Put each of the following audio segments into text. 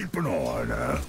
Keep an eye on her.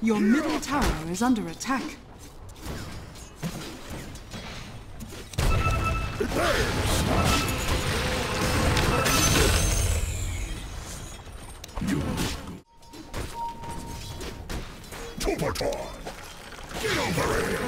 Your middle tower is under attack. Tupator! Get over here!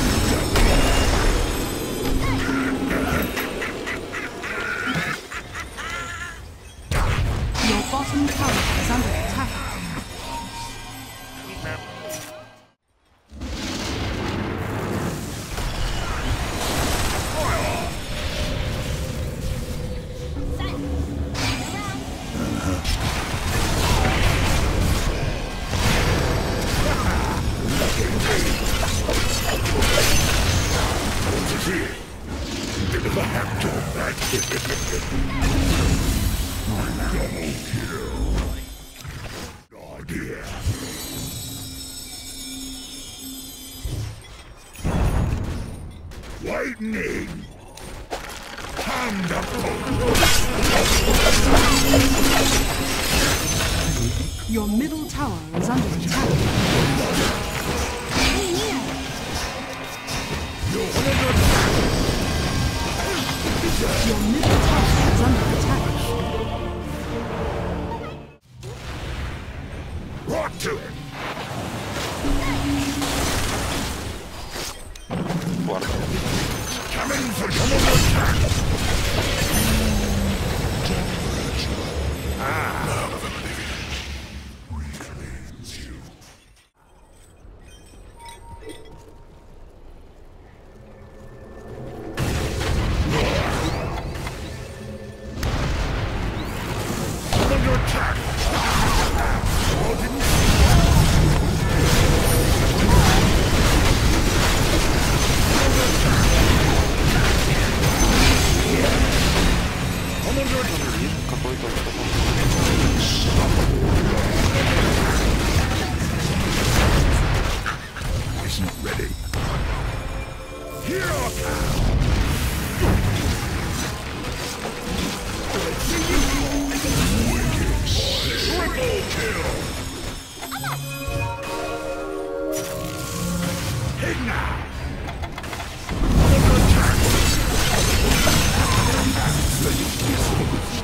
Lightning. Thunderbolt. Your middle tower is under attack. Your middle tower is under attack. Brought to it. Coming for double attack.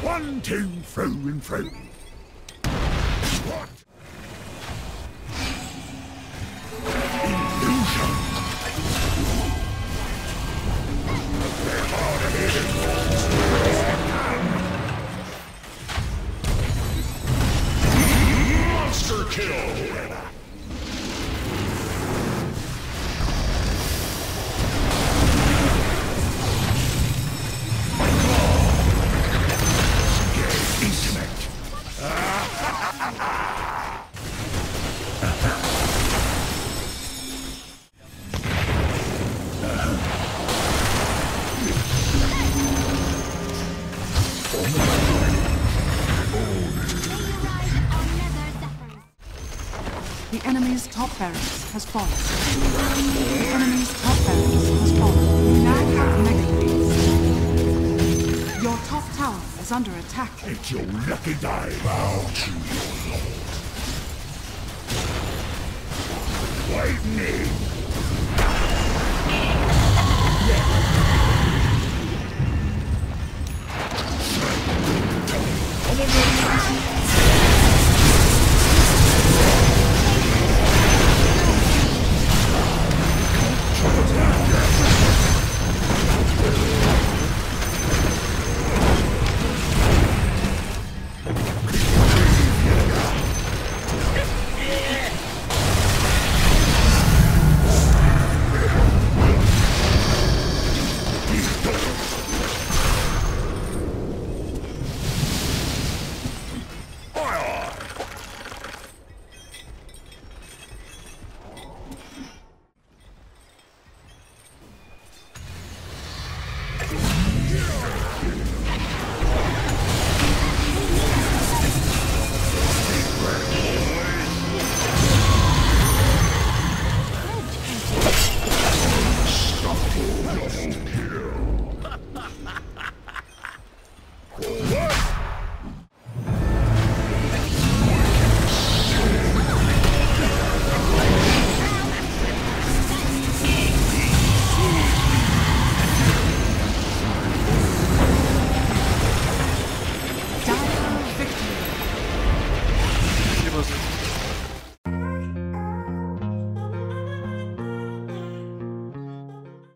One, two, through and through. The enemy's top barracks has fallen. The enemy's top barracks has fallen. Now have mega please. Your top tower is under attack. It's your lucky day. Bow to your lord. Lightning! Yeah.